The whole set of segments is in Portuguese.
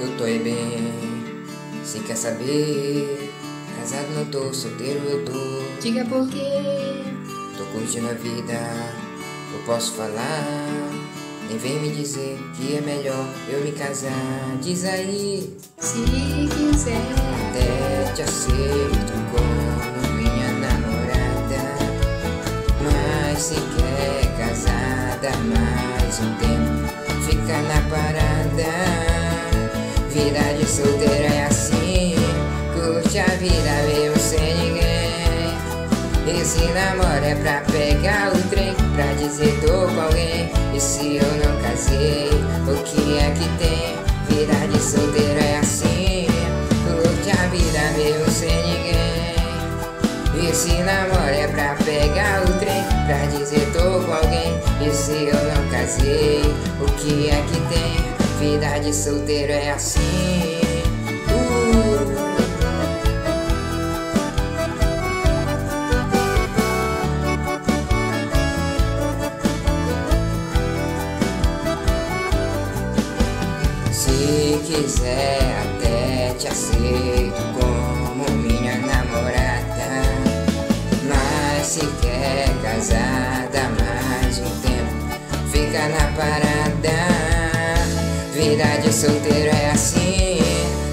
Eu tô aí bem, se quer saber. Casado não tô, solteiro eu tô. Diga por quê? Tô curtindo a vida, eu posso falar. Nem vem me dizer que é melhor eu me casar. Diz aí, Se quiser, até te aceito como minha namorada. Mas se quer casada mais um tempo, fica na parada. Vida de solteiro é assim, curte a vida mesmo sem ninguém. Esse namoro é pra pegar o trem, pra dizer tô com alguém. E se eu não casei, o que é que tem? Vida de solteiro é assim, curte a vida mesmo sem ninguém. Esse namoro o que é que tem? Vida de solteiro é assim. Uh. Se quiser, até te aceito Vida de solteiro é assim,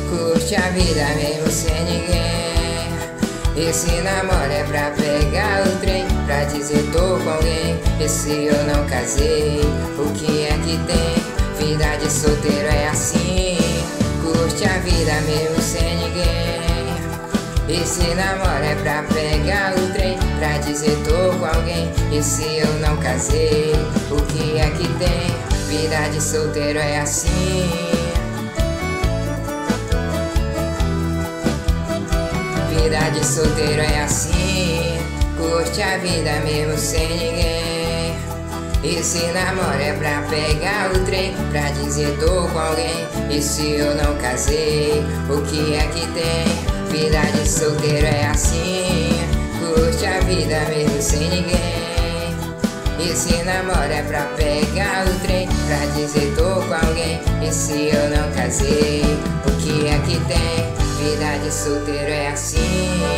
curte a vida mesmo sem ninguém. Esse namoro é pra pegar o trem, pra dizer tô com alguém. E se eu não casei, o que é que tem? Vida de solteiro é assim, curte a vida mesmo sem ninguém. Esse namoro é pra pegar o trem, pra dizer tô com alguém. E se eu não casei, o que é que tem? Vida de solteiro é assim. Vida de solteiro é assim, curte a vida mesmo sem ninguém. Esse namoro é pra pegar o trem, pra dizer tô com alguém. E se eu não casei, o que é que tem? Vida de solteiro é assim, curte a vida mesmo sem ninguém. Esse namoro é pra pegar o trem, pra dizer tô com alguém. E se eu não casei, o que é que tem? Vida de solteiro é assim.